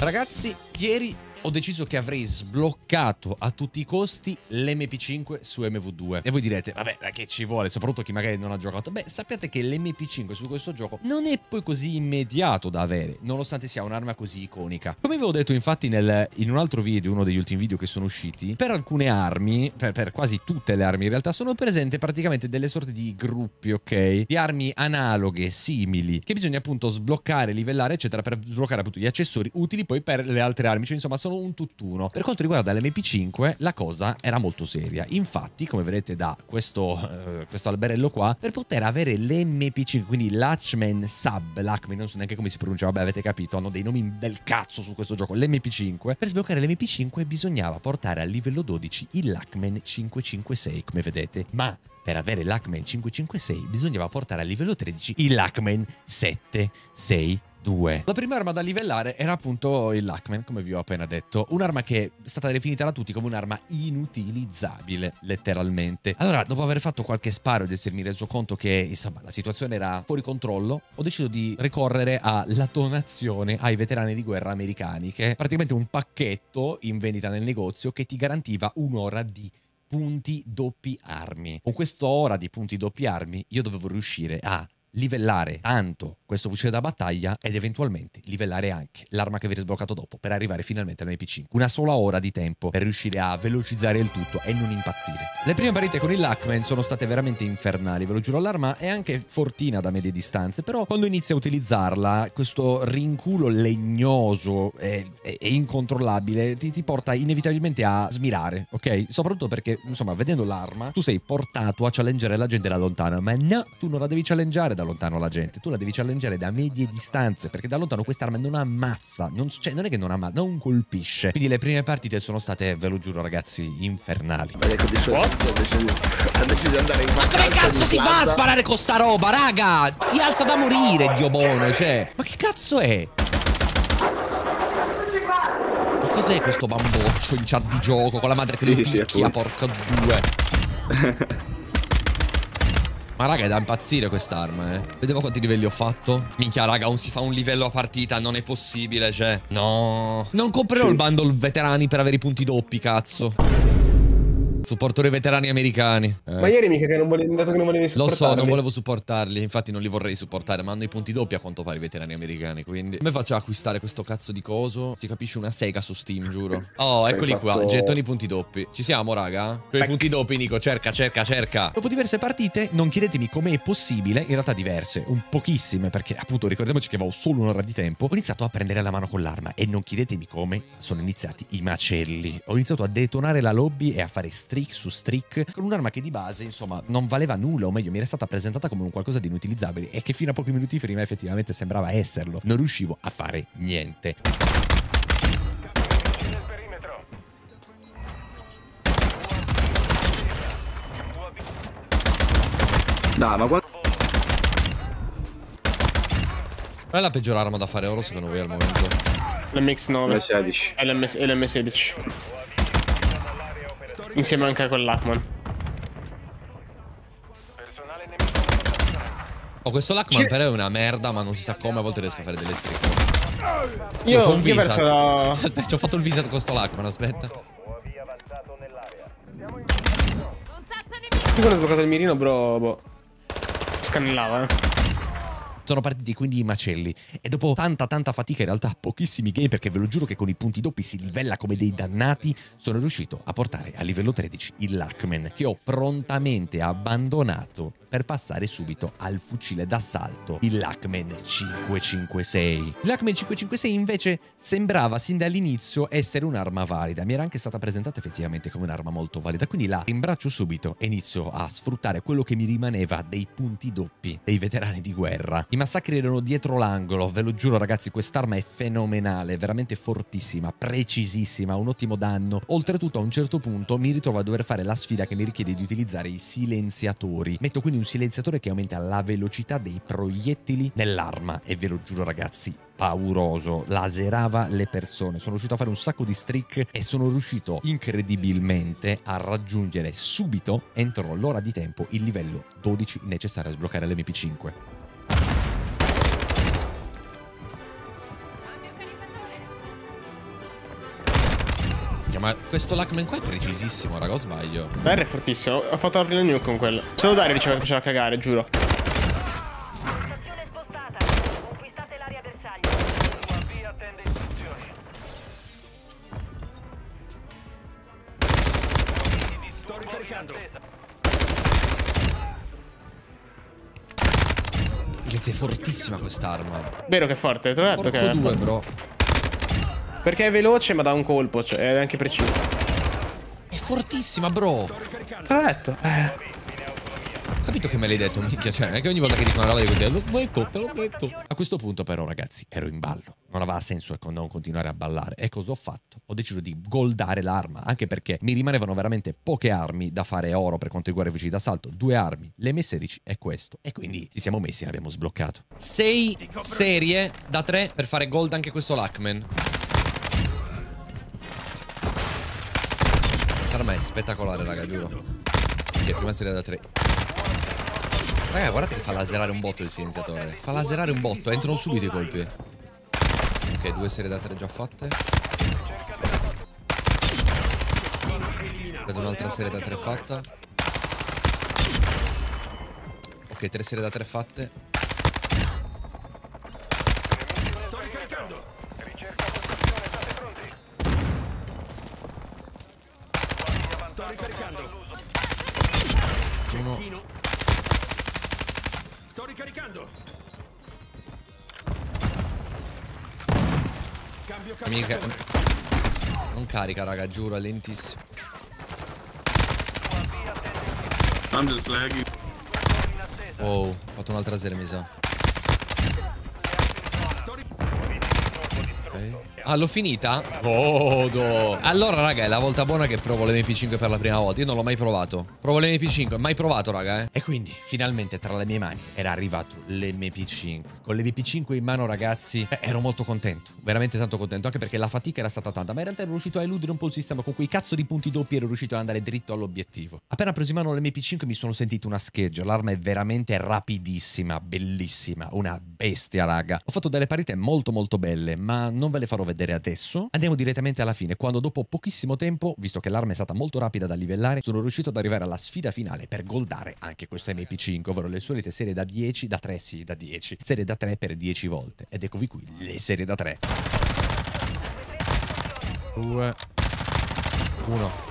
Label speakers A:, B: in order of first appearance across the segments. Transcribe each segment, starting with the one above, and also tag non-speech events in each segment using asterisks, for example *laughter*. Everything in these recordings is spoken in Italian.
A: Ragazzi, ieri ho deciso che avrei sbloccato a tutti i costi l'MP5 su MV2. E voi direte, vabbè, che ci vuole, soprattutto chi magari non ha giocato. Beh, sappiate che l'MP5 su questo gioco non è poi così immediato da avere, nonostante sia un'arma così iconica. Come avevo detto infatti nel, in un altro video, uno degli ultimi video che sono usciti, per alcune armi, per, per quasi tutte le armi in realtà, sono presenti praticamente delle sorte di gruppi, ok? Di armi analoghe, simili, che bisogna appunto sbloccare, livellare, eccetera, per sbloccare appunto gli accessori utili poi per le altre armi. Cioè, insomma, sono sono un tutt'uno. Per quanto riguarda l'MP5, la cosa era molto seria. Infatti, come vedete da questo, uh, questo alberello qua, per poter avere l'MP5, quindi Lachman Sub, Lachman, non so neanche come si pronuncia, vabbè, avete capito, hanno dei nomi del cazzo su questo gioco, l'MP5, per sbloccare l'MP5 bisognava portare al livello 12 il Lachman 556, come vedete. Ma per avere l'Hackman 556 bisognava portare al livello 13 il Hackman 762. 2. La prima arma da livellare era appunto il Lackman, come vi ho appena detto, un'arma che è stata definita da tutti come un'arma inutilizzabile, letteralmente. Allora, dopo aver fatto qualche sparo ed essermi reso conto che, insomma, la situazione era fuori controllo, ho deciso di ricorrere alla donazione ai veterani di guerra americani, che è praticamente un pacchetto in vendita nel negozio che ti garantiva un'ora di punti doppi armi. Con quest'ora di punti doppi armi io dovevo riuscire a livellare tanto questo fucile da battaglia ed eventualmente livellare anche l'arma che avete sbloccato dopo per arrivare finalmente all'MP5. Una sola ora di tempo per riuscire a velocizzare il tutto e non impazzire. Le prime partite con il Lackman sono state veramente infernali, ve lo giuro, l'arma è anche fortina da medie distanze, però quando inizi a utilizzarla questo rinculo legnoso e, e, e incontrollabile ti, ti porta inevitabilmente a smirare, ok? Soprattutto perché, insomma, vedendo l'arma, tu sei portato a challengere la gente da lontano, ma no, tu non la devi challengare da lontano la gente, tu la devi challengere da medie distanze, perché da lontano quest'arma non ammazza, non, cioè non è che non ammazza, non colpisce. Quindi le prime partite sono state, ve lo giuro ragazzi, infernali.
B: Ha deciso di andare in
A: Ma come cazzo si fa a sparare con sta roba, raga? Si alza da morire, Dio buono, cioè. Ma che cazzo è? Ma cos'è questo bamboccio in chat di gioco con la madre che sì, lo picchia, sì, porca due? *laughs* Ma raga è da impazzire quest'arma eh. Vedevo quanti livelli ho fatto. Minchia raga non si fa un livello a partita Non è possibile cioè No. Non comprerò il bundle veterani per avere i punti doppi cazzo Supportatori veterani americani.
C: Eh. Ma ieri mica che non volevi, dato che non volevi supportarli.
A: Lo so, non volevo supportarli, infatti non li vorrei supportare, ma hanno i punti doppi a quanto pare i veterani americani, quindi... Come faccio a acquistare questo cazzo di coso? Si capisce una sega su Steam, giuro. Oh, eccoli fatto... qua, gettoni punti doppi. Ci siamo, raga? Per i punti doppi, Nico, cerca, cerca, cerca. Dopo diverse partite, non chiedetemi com'è possibile, in realtà diverse, un pochissime, perché appunto ricordiamoci che avevo solo un'ora di tempo, ho iniziato a prendere la mano con l'arma e non chiedetemi come sono iniziati i macelli. Ho iniziato a detonare la lobby e a fare streak su streak con un'arma che di base, insomma, non valeva nulla, o meglio, mi era stata presentata come un qualcosa di inutilizzabile e che fino a pochi minuti prima effettivamente sembrava esserlo. Non riuscivo a fare niente.
B: No, ma quando...
A: Qual è la peggior arma da fare oro secondo voi al momento?
C: L'MX9
B: L16
C: e l'M16 Insieme anche a quell'Hackman
A: Oh, questo Lackman però è una merda, ma non si sa come a volte riesco a fare delle strisce.
C: Io, ho un visat. La... *laughs*
A: Aspetta, ci ho fatto il visat con questo Lackman, aspetta.
C: Io quando ho giocato il mirino, bro, boh. Scannellava, eh.
A: Sono partiti quindi i macelli e dopo tanta tanta fatica, in realtà pochissimi game perché ve lo giuro che con i punti doppi si livella come dei dannati, sono riuscito a portare a livello 13 il Lackman che ho prontamente abbandonato per passare subito al fucile d'assalto, il Lackman 556. Il Lackman 556 invece sembrava sin dall'inizio essere un'arma valida, mi era anche stata presentata effettivamente come un'arma molto valida, quindi la imbraccio subito e inizio a sfruttare quello che mi rimaneva dei punti doppi dei veterani di guerra. I massacri erano dietro l'angolo, ve lo giuro ragazzi, quest'arma è fenomenale, veramente fortissima, precisissima, un ottimo danno. Oltretutto a un certo punto mi ritrovo a dover fare la sfida che mi richiede di utilizzare i silenziatori. Metto quindi un silenziatore che aumenta la velocità dei proiettili nell'arma e ve lo giuro ragazzi, pauroso, laserava le persone. Sono riuscito a fare un sacco di streak e sono riuscito incredibilmente a raggiungere subito, entro l'ora di tempo, il livello 12 necessario a sbloccare l'MP5. Minchia, ma questo Lackman qua è precisissimo, raga, o sbaglio?
C: La R è fortissimo. Ho fatto la nuke con quello. Solo Dario diceva che faceva cagare, giuro.
A: Ragazzi, è fortissima quest'arma.
C: Vero che è forte, te l'ho detto
A: Porco
C: che è
A: due, bro.
C: Perché è veloce ma dà un colpo, cioè è anche preciso.
A: È fortissima, bro.
C: Te l'ho detto. Eh.
A: Capito che me l'hai detto, minchia. Cioè, è che ogni volta che dico una roba di così, l'ho detto, te l'ho detto. A questo punto, però, ragazzi, ero in ballo. Non aveva senso ecco, non continuare a ballare. E cosa ho fatto? Ho deciso di goldare l'arma, anche perché mi rimanevano veramente poche armi da fare oro per quanto riguarda i fucili d'assalto. Due armi, l'M16 e questo. E quindi ci siamo messi e l'abbiamo sbloccato. Sei serie da tre per fare gold anche questo Lackman. Quest'arma è spettacolare, raga, giuro. Ok, prima serie da tre. Raga, guardate che fa laserare un botto il silenziatore. Fa laserare un botto, entrano subito i colpi. Ok, due serie da tre già fatte. Vedo un'altra serie da tre fatta. Ok, tre serie da tre fatte.
D: Sto ricaricando.
E: Ricerca posizione, state pronti.
D: Sto ricaricando.
A: Uno.
D: Sto ricaricando. Cambio
A: Mica...
D: carico.
A: Non carica, raga, giuro, è lentissimo.
B: I'm just lagging.
A: Oh, ho fatto un'altra serie, mi sa. Ok. Ah, l'ho finita? Godo. Allora, raga, è la volta buona che provo l'MP5 per la prima volta. Io non l'ho mai provato. Provo l'MP5, mai provato, raga, eh. E quindi, finalmente, tra le mie mani era arrivato l'MP5. Con l'MP5 in mano, ragazzi, eh, ero molto contento. Veramente tanto contento, anche perché la fatica era stata tanta. Ma in realtà ero riuscito a eludere un po' il sistema con quei cazzo di punti doppi. Ero riuscito ad andare dritto all'obiettivo. Appena preso in mano l'MP5 mi sono sentito una scheggia. L'arma è veramente rapidissima, bellissima. Una bestia, raga. Ho fatto delle partite molto molto belle, ma non ve le farò vedere adesso. Andiamo direttamente alla fine, quando dopo pochissimo tempo, visto che l'arma è stata molto rapida da livellare, sono riuscito ad arrivare alla sfida finale per goldare anche questo MP5, ovvero le solite serie da 10, da 3 sì, da 10. Serie da 3 per 10 volte. Ed eccovi qui, le serie da 3. 2 1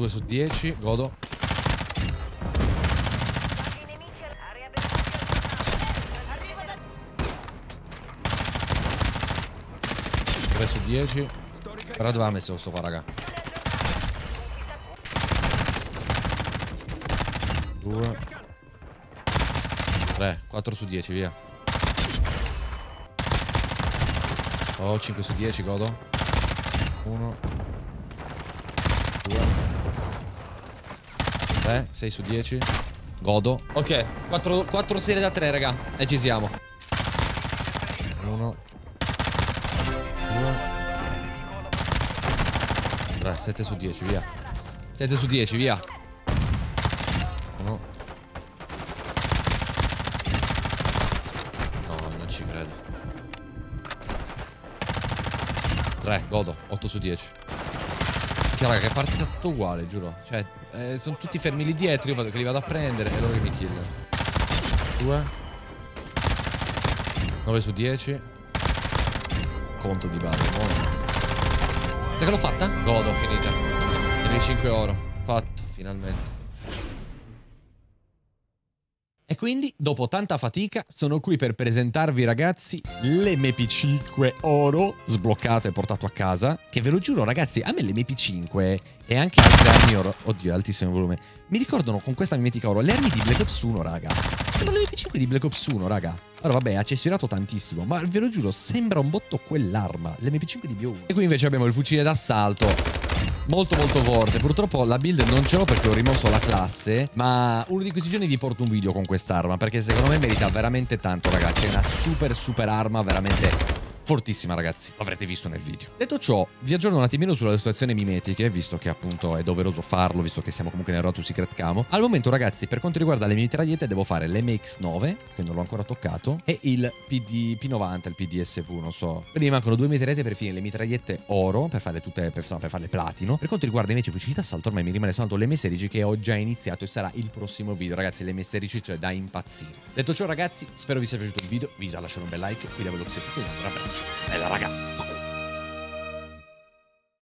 A: 2 su 10, godo. 3 su 10. Però dove ha messo questo qua, raga? 2 3 4 su 10, via. Oh, 5 su 10, godo. 1 2 3 6 su 10. Godo. Ok, 4, 4 serie da 3, raga. E ci siamo. 1 3 7 su 10, via. 7 su 10, via. 1 No, non ci credo. 3, godo. 8 su 10. Che raga, che è partita tutto uguale, giuro. Cioè, eh, sono tutti fermi lì dietro, io vado che li vado a prendere e loro che mi killano. 2 9 su 10 Conto di base, buono Sai che l'ho fatta? Godo, ho finita 5 oro Fatto, finalmente e quindi, dopo tanta fatica, sono qui per presentarvi, ragazzi, l'MP5 oro sbloccato e portato a casa. Che ve lo giuro, ragazzi, a me l'MP5 e anche altre armi oro. Oddio, altissimo volume. Mi ricordano con questa mimetica oro le armi di Black Ops 1, raga. Sembra l'MP5 di Black Ops 1, raga. Allora, vabbè, ha accessionato tantissimo, ma ve lo giuro, sembra un botto quell'arma. L'MP5 di Bio 1. E qui invece abbiamo il fucile d'assalto molto molto forte. Purtroppo la build non ce l'ho perché ho rimosso la classe, ma uno di questi giorni vi porto un video con quest'arma perché secondo me merita veramente tanto, ragazzi. È una super super arma, veramente fortissima ragazzi, l'avrete visto nel video. Detto ciò, vi aggiorno un attimino sulle situazioni mimetiche, visto che appunto è doveroso farlo, visto che siamo comunque nel Road to Secret Camo. Al momento ragazzi, per quanto riguarda le mitragliette, devo fare l'MX9, che non l'ho ancora toccato, e il PD, P90, il PDSV, non so. Quindi mi mancano due mitragliette per finire le mitragliette oro, per farle tutte, per, insomma, per farle platino. Per quanto riguarda invece i fucili d'assalto, ormai mi rimane soltanto l'M16 che ho già iniziato e sarà il prossimo video. Ragazzi, l'M16 c'è da impazzire. Detto ciò ragazzi, spero vi sia piaciuto il video, vi lascio un bel like, vi devo lo che siete un abbraccio. Bella raga!